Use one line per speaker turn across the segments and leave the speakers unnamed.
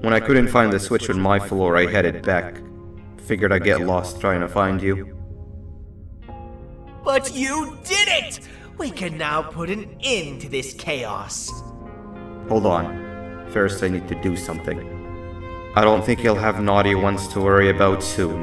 When I couldn't find the switch on my floor, I headed back. Figured I'd get lost trying to find you.
But you did it! We can now put an end to this chaos.
Hold on. First, I need to do something. I don't think you'll have naughty ones to worry about soon.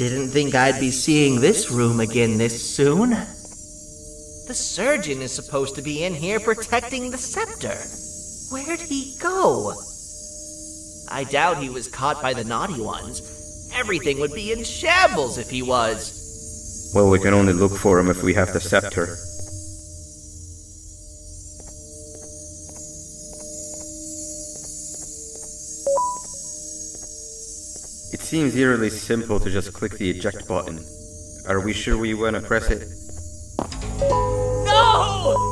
Didn't think I'd be seeing this room again this soon. The surgeon is supposed to be in here protecting the scepter. Where'd he go? I doubt he was caught by the naughty ones. Everything would be in shambles if he was.
Well, we can only look for him if we have the scepter. Seems eerily simple to just click the eject button. Are we sure we want to press it?
No!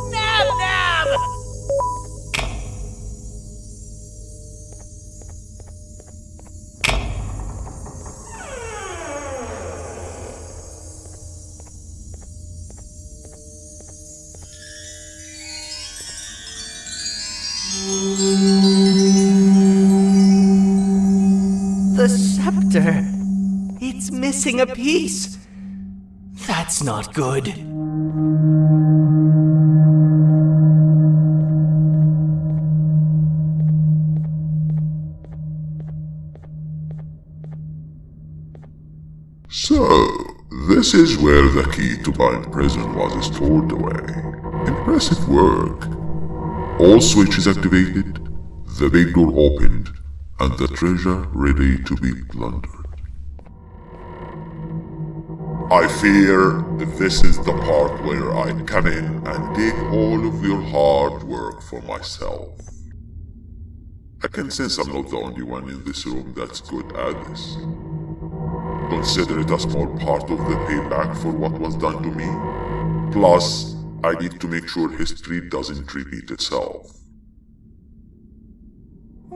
The scepter. It's missing a piece. That's not good.
So, this is where the key to Bind Prison was stored away. Impressive work. All switches activated, the big door opened, and the treasure ready to be plundered. I fear this is the part where I come in and take all of your hard work for myself. I can sense I'm not the only one in this room that's good at this. Consider it a small part of the payback for what was done to me. Plus, I need to make sure history doesn't repeat itself.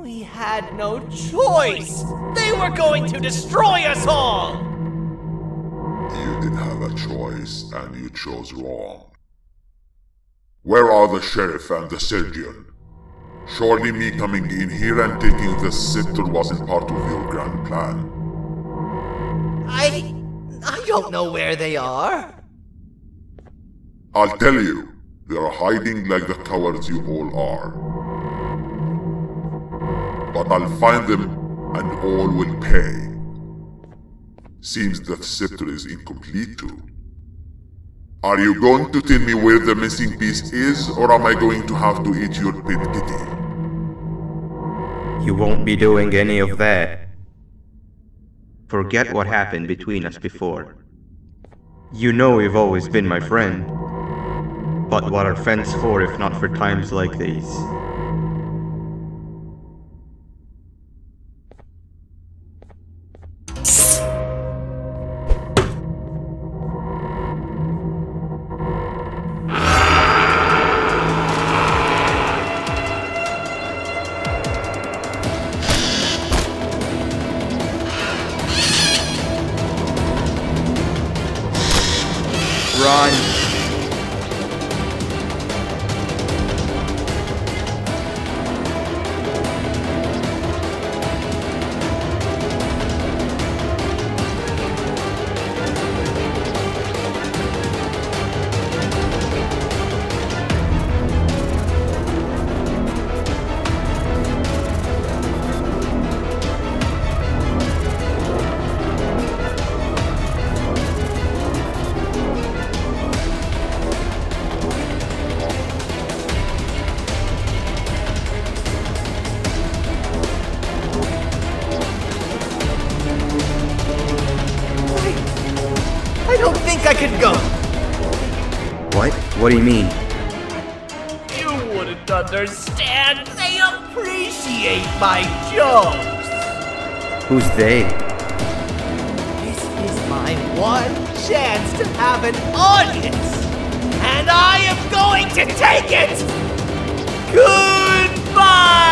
We had no choice! They were going to destroy us all!
You didn't have a choice, and you chose wrong. Where are the sheriff and the surgeon? Surely me coming in here and taking the scepter wasn't part of your grand plan.
I. I don't know where they are.
I'll tell you, they are hiding like the cowards you all are. But I'll find them, and all will pay. Seems that scepter is incomplete too. Are you going to tell me where the missing piece is, or am I going to have to eat your pet kitty?
You won't be doing any of that. Forget what happened between us before. You know you've always been my friend. But what are friends for if not for times like these?
Don't think I could go.
What? What do you mean?
You wouldn't understand. They appreciate my jokes.
Who's they?
This is my one chance to have an audience. And I am going to take it! Goodbye!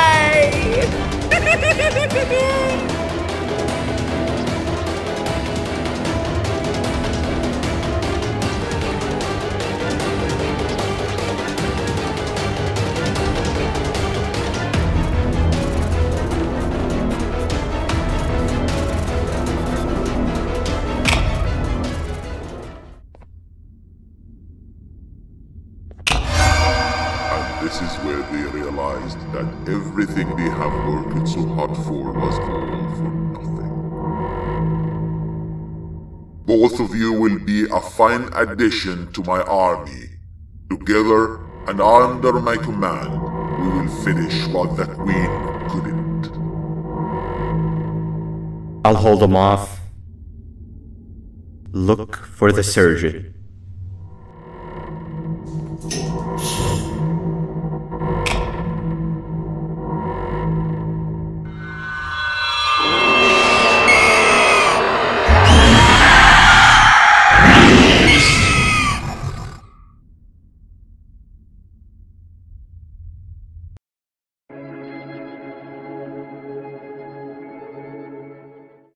This is where they realized that everything they have worked so hard for was all for nothing. Both of you will be a fine addition to my army. Together and under my command, we will finish what the Queen couldn't.
I'll hold them off. Look for the surgeon.